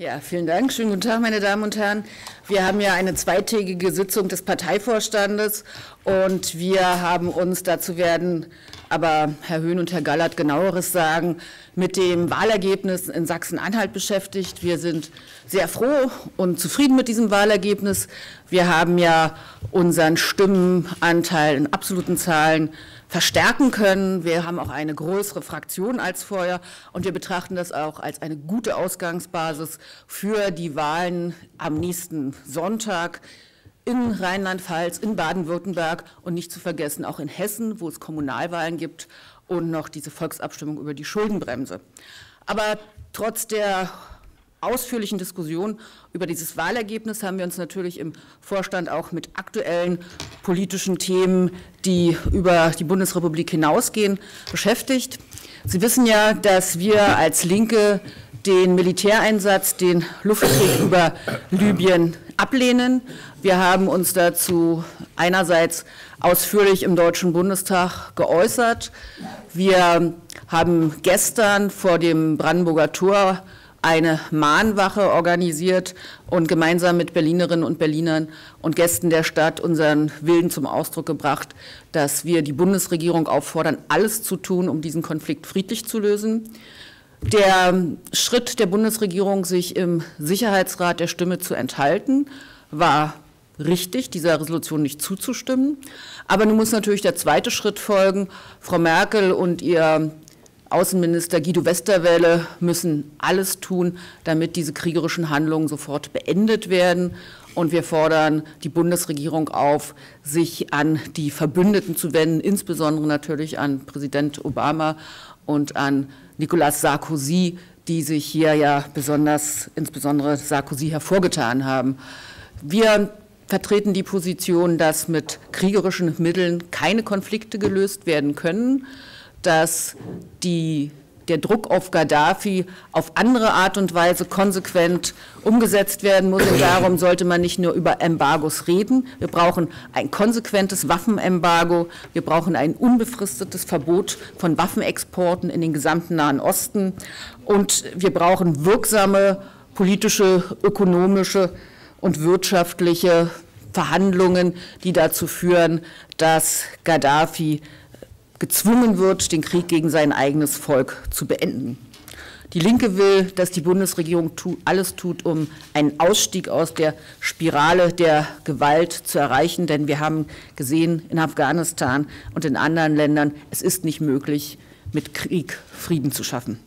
Ja, vielen Dank. Schönen guten Tag, meine Damen und Herren. Wir haben ja eine zweitägige Sitzung des Parteivorstandes und wir haben uns, dazu werden aber Herr Höhn und Herr Gallert genaueres sagen, mit dem Wahlergebnis in Sachsen-Anhalt beschäftigt. Wir sind sehr froh und zufrieden mit diesem Wahlergebnis. Wir haben ja unseren Stimmenanteil in absoluten Zahlen verstärken können. Wir haben auch eine größere Fraktion als vorher und wir betrachten das auch als eine gute Ausgangsbasis für die Wahlen am nächsten Sonntag in Rheinland-Pfalz, in Baden-Württemberg und nicht zu vergessen auch in Hessen, wo es Kommunalwahlen gibt und noch diese Volksabstimmung über die Schuldenbremse. Aber trotz der ausführlichen Diskussion über dieses Wahlergebnis haben wir uns natürlich im Vorstand auch mit aktuellen politischen Themen, die über die Bundesrepublik hinausgehen, beschäftigt. Sie wissen ja, dass wir als Linke den Militäreinsatz, den Luftkrieg über Libyen ablehnen. Wir haben uns dazu einerseits ausführlich im Deutschen Bundestag geäußert. Wir haben gestern vor dem Brandenburger Tor eine Mahnwache organisiert und gemeinsam mit Berlinerinnen und Berlinern und Gästen der Stadt unseren Willen zum Ausdruck gebracht, dass wir die Bundesregierung auffordern, alles zu tun, um diesen Konflikt friedlich zu lösen. Der Schritt der Bundesregierung, sich im Sicherheitsrat der Stimme zu enthalten, war richtig, dieser Resolution nicht zuzustimmen. Aber nun muss natürlich der zweite Schritt folgen. Frau Merkel und ihr Außenminister Guido Westerwelle müssen alles tun, damit diese kriegerischen Handlungen sofort beendet werden. Und wir fordern die Bundesregierung auf, sich an die Verbündeten zu wenden, insbesondere natürlich an Präsident Obama und an Nicolas Sarkozy, die sich hier ja besonders, insbesondere Sarkozy, hervorgetan haben. Wir vertreten die Position, dass mit kriegerischen Mitteln keine Konflikte gelöst werden können dass die, der Druck auf Gaddafi auf andere Art und Weise konsequent umgesetzt werden muss. Und darum sollte man nicht nur über Embargos reden. Wir brauchen ein konsequentes Waffenembargo. Wir brauchen ein unbefristetes Verbot von Waffenexporten in den gesamten Nahen Osten. Und wir brauchen wirksame politische, ökonomische und wirtschaftliche Verhandlungen, die dazu führen, dass Gaddafi gezwungen wird, den Krieg gegen sein eigenes Volk zu beenden. Die Linke will, dass die Bundesregierung alles tut, um einen Ausstieg aus der Spirale der Gewalt zu erreichen. Denn wir haben gesehen in Afghanistan und in anderen Ländern, es ist nicht möglich, mit Krieg Frieden zu schaffen.